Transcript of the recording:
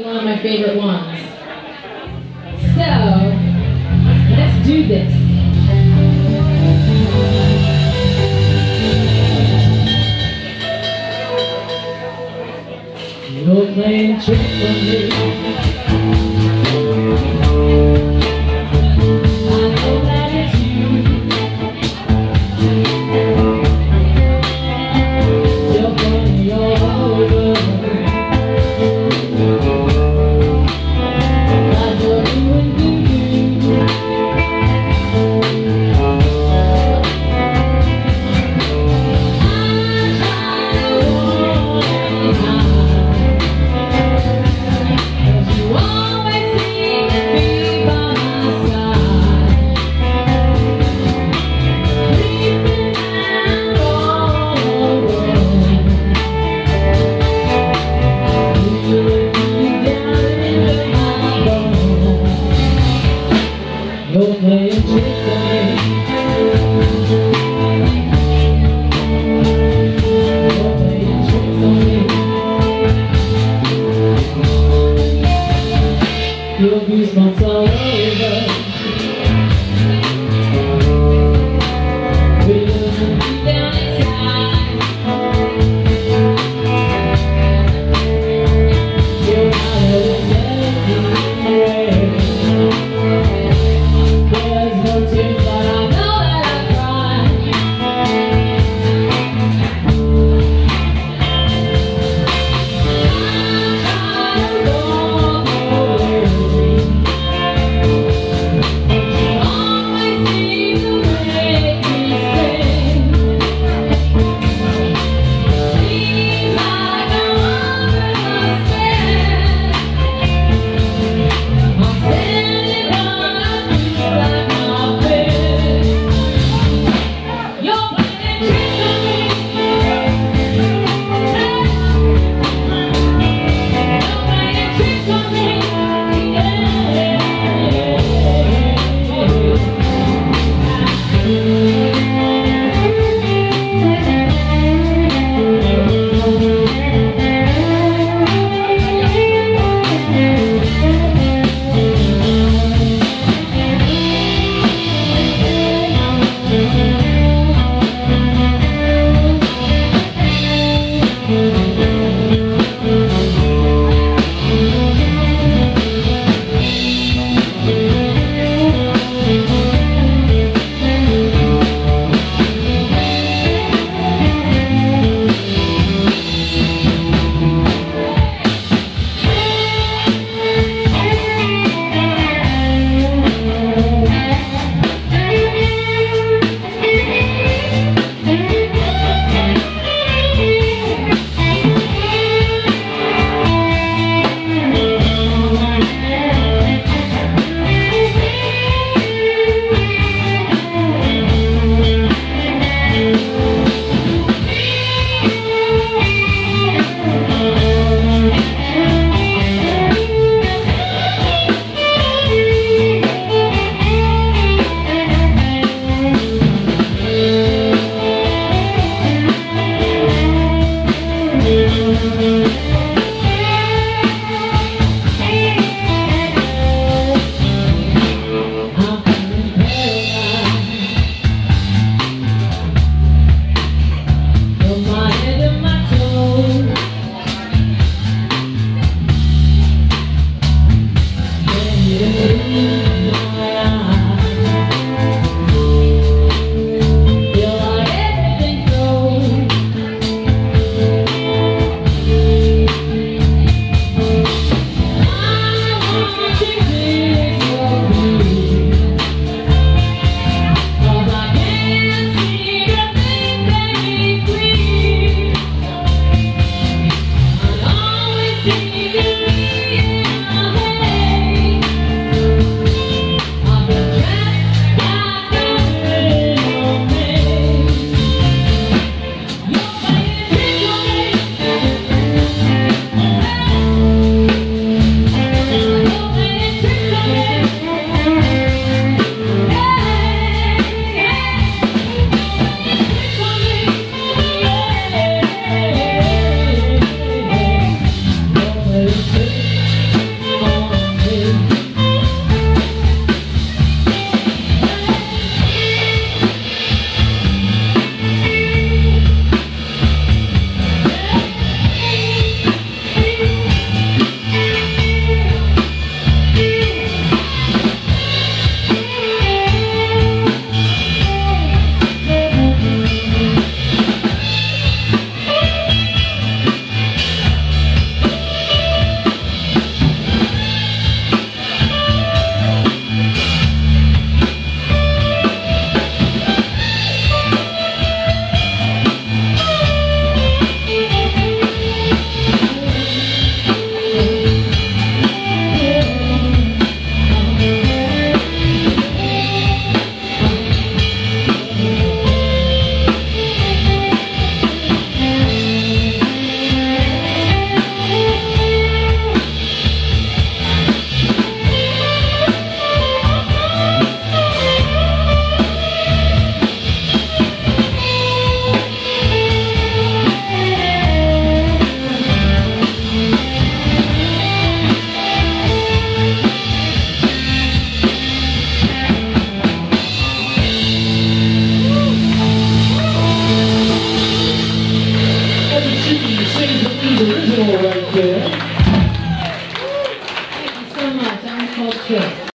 one of my favorite ones. So, let's do this. No playing tricks for me. Your be my over Música